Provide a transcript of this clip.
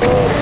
Oh.